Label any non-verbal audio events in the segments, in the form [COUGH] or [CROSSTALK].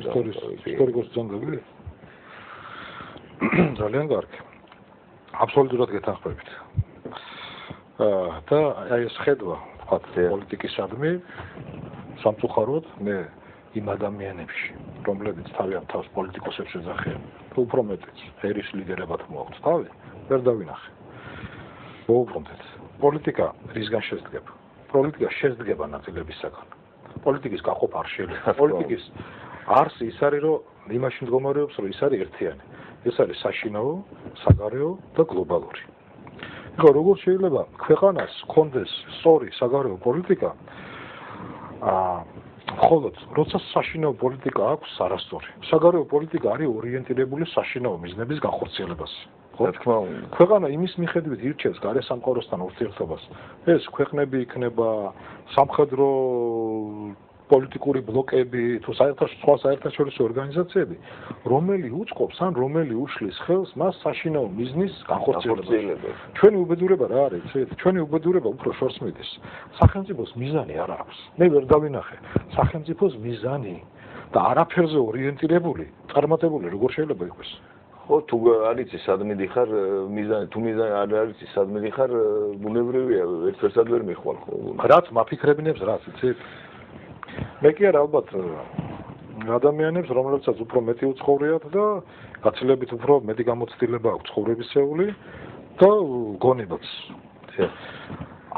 ისტორიკოს ძონდები? [COUGHS] ძალიან კარგი. აბსოლუტურად გეთანხმებით. აა და აი ეს ხედვა, ვთქვათ, პოლიტიკისადმი სამწუხაროდ მე იმ ადამიანებში, რომლებიც თავიანთ თავს პოლიტიკოსებს ეძახიან, უფრო მეტიც ერის ლიდერებად მოაქვს თავი, ვერ დავინახე. მოუბრუნდეთ. პოლიტიკა რისგან შედგება? პოლიტიკა შედგება ნაწილებისაგან. პოლიტიკის გაყოფა არ შეიძლება. პოლიტიკის არსი ის არის, რომ იმაში მდგომარეობს, რომ ის არის ერთიანი. ეს არის საშინაო, საგარეო და გლობალური. ეხლა როგორ შეიძლება ქვეყანას კონდეს სწორი საგარეო პოლიტიკა? აა ხოლოდ როცა საშინაო პოლიტიკა აქვს არასწორი. საგარეო პოლიტიკა არის ორიენტირებული საშინაო მიზნების განხორციელებაზე. ხო თქმა უნდა ქვეყანა იმის მიხედვით ირჩევს გარე სამყაროსთან ურთიერთობას ეს ქვეყნები იქნება სამხედრო პოლიტიკური ბლოკები თუ საერთაშორისო საერთაშორისო ორგანიზაციები რომელი უწყობს ან რომელი უშლის ხელს მას საშინაო მიზნის განხორციელებას ჩვენი უბედურება რა არის ცით ჩვენი უბედურება უფრო შორს მიდის. სახელმწიფოს მიზანი არ აქვს. მე ვერ დავინახე. სახელმწიფოს მიზანი და არაფერზე ორიენტირებული წარმატებული როგორ შეიძლება იყოს? ხო თუ არიცი სად მიდიხარ მიზანი თუ მიზანი არ არიცი სად მიდიხარ ბუნებრივია ერთერთად ვერ მიხვალ ხო რაც მაფიქრებინებს რაც იცით მე კი არა ალბათ ადამიანებს რომლებსაც უფრო მეტი უცხოვრიათ და გაცილებით უფრო მეტი გამოცდილება აქვს ცხოვრებისეული და გონებაც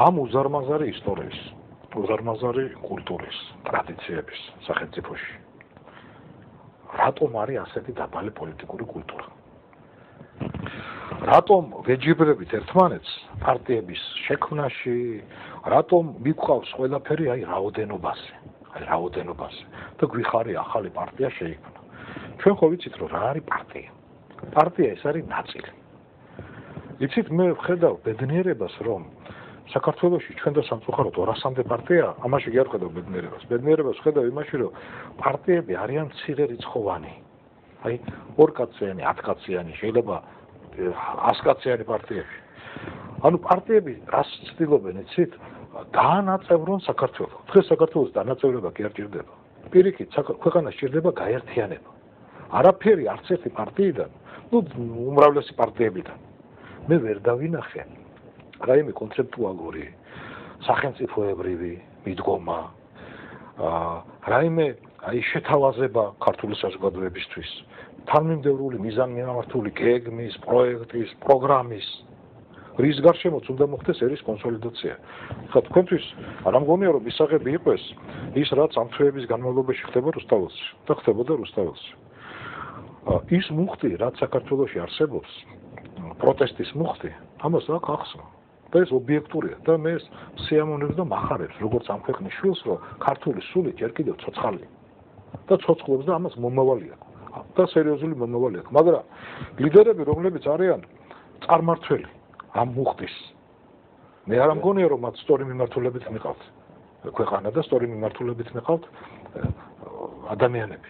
ამ უზარმაზარი ისტორიის უზარმაზარი კულტურის ტრადიციების სახელმწიფოში რატომ არის ასეთი დაბალი პოლიტიკური კულტურა რატომ ვეჯიბრებით ერთმანეთს პარტიების შექმნაში? რატომ მიყვავს ყველაფერი აი რაოდენობაზე? რაოდენობაზე. და გვიხარი ახალი პარტია შეიქმნა. ჩვენ ხო ვიცით რომ რა არის პარტია? პარტია ეს არის ნაწილი. იცით მე ვხედავ ბედნიერებას რომ საქართველოში ჩვენ და სამწუხაროდ 200-მდე პარტია, ამაში კი არ ხედავ ბედნიერებას. ბედნიერებას ხედავ იმაში რომ პარტიები არიან მცირე რიცხოვანი. აი ორკაციანი, ათკაციანი შეიძლება ასკაციანი პარტიები. ანუ პარტიები რას ცდილობენ, იცით? დაანაწევრონ საქართველოს. დღეს საქართველოს დაანაწევრება კი არ ჭირდება. პირიქით, ქვეყანას ჭირდება გაერთიანება. არაფერი არც ერთი პარტიიდან, ну, უმრავლესი პარტიებიდან. მე ვერ დავინახე რაიმე კონცეპტუალური სახელმწიფოებრივი მიდგომა. აა რაიმე აი შეთავაზება ქართული საზოგადოებისთვის. თანმიმდევრული მიზანმიმართული გეგმის, პროექტის, პროგრამის რის გარშემოც უნდა მოხდეს ერის კონსოლიდაცია. ხა თქვენთვის არ ამგონია რომ ისაღები იყოს ის რაც ამ თვეების განმავლობაში ხდება რუსთაველში და ხდებოდა რუსთაველში. ის მუხტი რაც საქართველოში არსებობს პროტესტის მუხტი ამას რა გახსნა? და ეს ობიექტურია და მე სიამოვნებს და מחარებს როგორც ამ ქვეყნის შვილს რომ ქართული სული ჯერ კიდევ ცოცხალია და ცოცხლობს და ამას მომავალი აქვს. და სერიოზული მომავალი აქვს. მაგრამ ლიდერები, რომლებიც არიან წარმართველი ამ მუხტის. მე არ მგონია რომ მათ სწორი მიმართულებით მიყავთ ქვეყანა და სწორი მიმართულებით მიყავთ ადამიანები.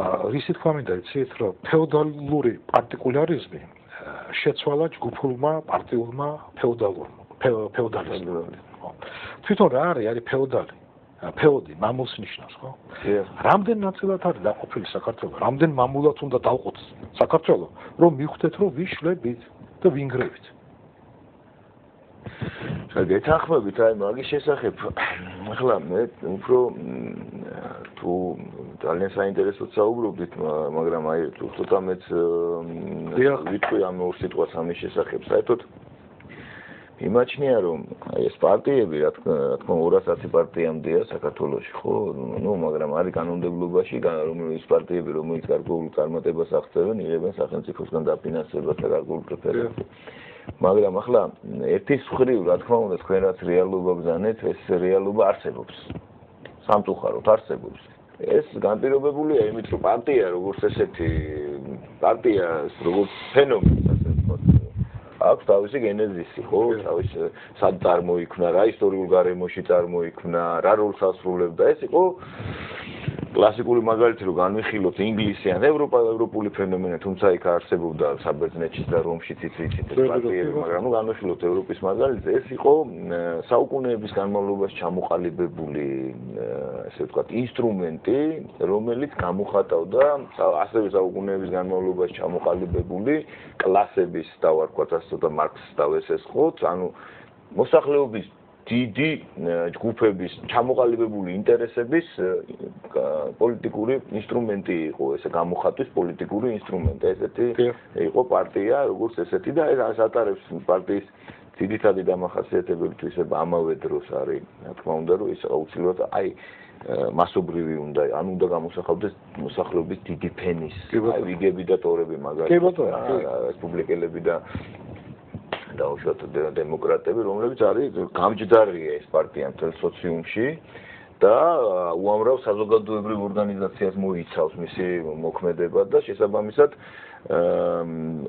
აა რისი თქვა მინდა იცით რომ ფეოდალური პარტიკულარიზმი შეცვალა ჯგუფულმა პარტიულმა ფეოდალურმა ფეოდალიზმმა. თვითონ რა არის არის ფეოდალი? ფეოდი მამულს ნიშნავს ხო? რამდენ ნაწილად არის დაყოფილი საქართველო? რამდენ მამულად უნდა დავყოთ საქართველო, რომ მიხვდეთ რომ ვიშლებით და ვინგრებით? შეგეთახმებით აი მაგის შესახებ. ახლა მე უფრო თუ ძალიან საინტერესოდ საუბრობდით, მაგრამ აი თუ ცოტა მეც ვიტყვი ამ ორ სიტყვას ამის შესახებ, საერთოდ იმაჩნია რომ აი ეს პარტიები რა თქმა უნდა 210 პარტიამდეა საქართველოში ხო? ნუ მაგრამ არის კანონმდებლობაში რომელიც პარტიები რომელიც გარკვეულ წარმატებას აღწევენ იღებენ სახელმწიფოსგან დაფინანსებას და გარკვეულ პრეფერენციას მაგრამ ახლა ერთის ხრივ რა თქმა უნდა თქვენ რაც რეალობა ბზანეთ ეს რეალობა არსებობს. სამწუხაროდ არსებობს. ეს განპირობებულია იმით რომ პარტია როგორც ესეთი პარტია როგორც ფენომენი აქვს თავისი გენეზისი, ხო? თავისი სად წარმოიქმნა, რა ისტორიულ გარემოში წარმოიქმნა, რა როლს ასრულებდა. ეს იყო კლასიკური მაგალითი რო განვიხილოთ ინგლისი ან ევროპა ევროპული ფენომენი, თუმცა იქ არსებობდა საბერძნეთში და რომშიც იცით პარტიები, მაგრამ ნუ განვიხილოთ ევროპის მაგალითზე, ეს იყო საუკუნეების განმავლობაში ჩამოყალიბებული ესე ვთქვათ ინსტრუმენტი, რომელიც გამოხატავდა ასევე საუკუნეების განმავლობაში ჩამოყალიბებული კლასების და ვარქვათ ასე და მარქსს და ესეს ხო, ანუ მოსახლეობის დიდი ჯგუფების ჩამოყალიბებული ინტერესების პოლიტიკური ინსტრუმენტი იყო ესე გამოხატვის პოლიტიკური ინსტრუმენტი. ესეთი იყო პარტია როგორც ესეთი და ეს ატარებს პარტიის ძირითადი დამახასიათებელი თვისება ამავე დროს არის რა თქმა უნდა რომ ის აუცილებლად აი მასობრივი უნდა ან უნდა გამოსახავდეს მოსახლეობის დიდი ფენის აი ვიგები და ტორები მაგალითად რესპუბლიკელები და დაუშვათ დემოკრატები, რომლებიც არის გამჯდარია ეს პარტია მთელ სოციუმში და უამრავ საზოგადოებრივ ორგანიზაციას მოიცავს მისი მოქმედება და შესაბამისად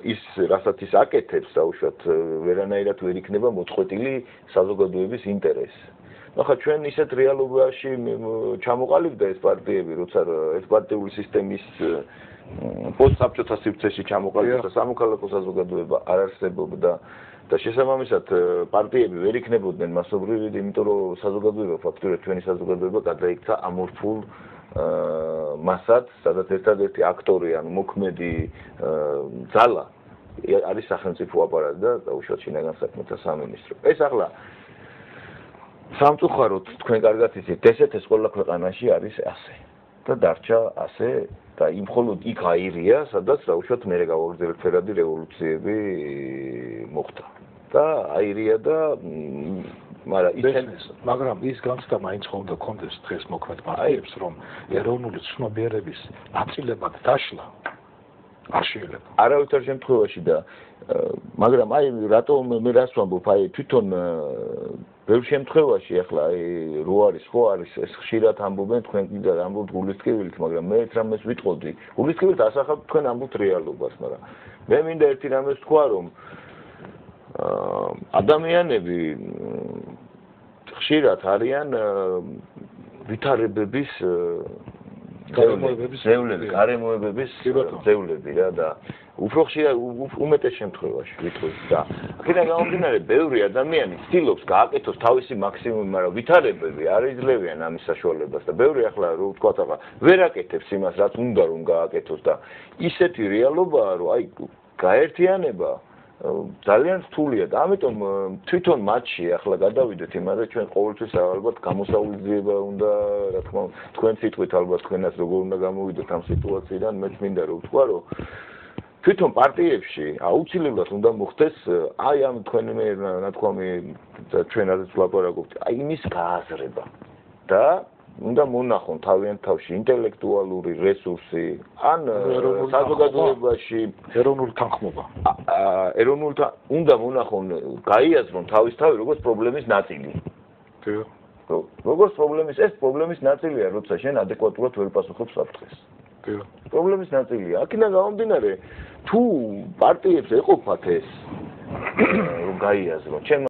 ის რასაც ის აკეთებს დაუშვათ ვერანაირად ვერ იქნება მოწყვეტილი საზოგადოების ინტერესი. ახლა ჩვენ ისეთ რეალობაში ჩამოყალიბდა ეს პარტიები, როცა ეს პარტიული სისტემის პოსტსაბჭოთა სივრცეში ჩამოყალიბდა სამოქალაქო საზოგადოება არ არსებობდა და შესაბამისად პარტიები ვერ იქნებოდნენ მასობრივი, იმიტომ რომ საზოგადოება ფაქტურად ჩვენი საზოგადოება გადაიქცა ამორფულ მასად, სადაც ერთადერთი აქტორი ან მოქმედი ძალა არის სახელმწიფო აპარატი და უშუალოდ შინაგან საქმეთა სამინისტრო. ეს ახლა სამწუხაროდ თქვენ კარგად იცით, ესეთ ეს ყველა ქვეყანაში არის ასე. და დარჩა ასე და იმ მხოლოდ იქ აირია, სადაც უშუალოდ მე გავაგრძელებთ ფერადი რევოლუციები მოხდა. და აირია და მაგრამ ისენ მაგრამ ის განცდა მაინც ხომ და კონდეს დღეს მოქმედ პარტიებს რომ ეროვნული ცნობიერების ნაწილებად დაშლა. არ შეიძლება არავითარ შემთხვევაში და მაგრამ აი რატომ მე რას ვამბობ? აი თვითონ ბევრ შემთხვევაში ახლა რო არის ხო არის ეს ხშირად ამბობენ თქვენ კიდე ამბობთ გულისკივილით მაგრამ მე ერთ რამეს ვიტყოდი. გულისკივილით ასახავთ თქვენ ამბობთ რეალობას მაგრამ მე მინდა ერთი რამეს თქვა რომ ადამიანები ხშირად არიან ვითარებების გარემოებების ზევლები, გარემოებების ზევლები რა და უფრო ხშირად უმეტეს შემთხვევაში ვიტყვი. და აქედან გამომდინარე ბევრი ადამიანი ცდილობს გააკეთოს თავისი მაქსიმუმი, მაგრამ ვითარებები არ იძლევიან ამის საშუალებას და ბევრი ახლა რო ვთქვა ახლა ვერ აკეთებს იმას, რაც უნდა რომ გააკეთოს და ისეთი რეალობაა, რომ აი გაერთიანება ძალიან რთულია და ამიტომ თვითონ მათში ახლა გადავიდეთ იმაზე ჩვენ ყოველთვის ალბათ გამოსაუძიება უნდა რა თქმა უნდა თქვენ სიტყვით ალბათ თქვენაც როგორ უნდა გამოვიდეთ ამ სიტუაციიდან მე მინდა რომ ვთქვა რომ თვითონ პარტიებში აუცილებლად უნდა მოხდეს აი ამ თქვენ მე ნათქვამი ჩვენ ასე ვლაპარაკობთ აი იმის გააზრება და უნდა მონახონ თავიანთ თავში ინტელექტუალური რესურსი ან საზოგადოებაში ეროვნული თანხმობა. ეროვნული უნდა მონახონ გაიაზრონ თავის თავი როგორც პრობლემის ნაწილი. როგორც პრობლემის ეს პრობლემის ნაწილია, როცა შენ ადეკვატურად ვერ პასუხობ საფრთხეს. პრობლემის ნაწილია. აქედან გამომდინარე, თუ პარტიებს ეყოფათ ეს [COUGHS] რომ გაიაზრონ, ჩემ